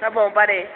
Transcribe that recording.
Tá bom, parei.